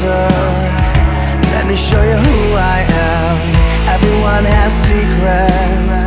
closer Let me show you who I am. Everyone has secrets.